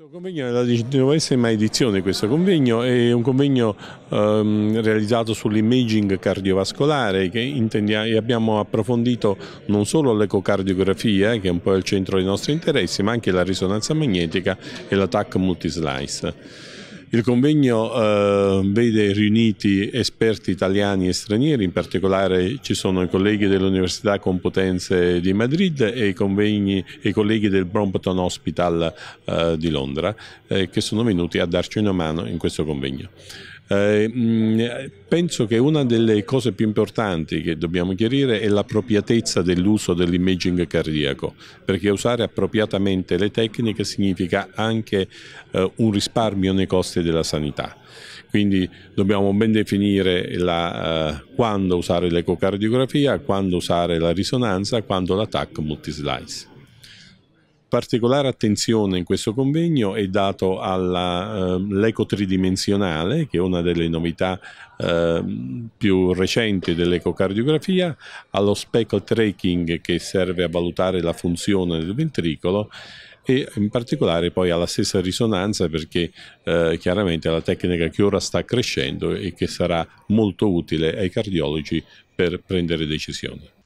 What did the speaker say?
Questo convegno è la diciannovesima edizione di questo convegno, è un convegno ehm, realizzato sull'imaging cardiovascolare che abbiamo approfondito non solo l'ecocardiografia che è un po' il centro dei nostri interessi ma anche la risonanza magnetica e la TAC multislice. Il convegno eh, vede riuniti esperti italiani e stranieri, in particolare ci sono i colleghi dell'Università Competenze di Madrid e i, convegni, i colleghi del Brompton Hospital eh, di Londra eh, che sono venuti a darci una mano in questo convegno. Eh, penso che una delle cose più importanti che dobbiamo chiarire è l'appropriatezza dell'uso dell'imaging cardiaco, perché usare appropriatamente le tecniche significa anche eh, un risparmio nei costi della sanità. Quindi dobbiamo ben definire la, uh, quando usare l'ecocardiografia, quando usare la risonanza, quando la TAC multislice. Particolare attenzione in questo convegno è dato all'eco uh, tridimensionale, che è una delle novità uh, più recenti dell'ecocardiografia, allo speckle tracking che serve a valutare la funzione del ventricolo e in particolare poi alla stessa risonanza perché eh, chiaramente è la tecnica che ora sta crescendo e che sarà molto utile ai cardiologi per prendere decisioni.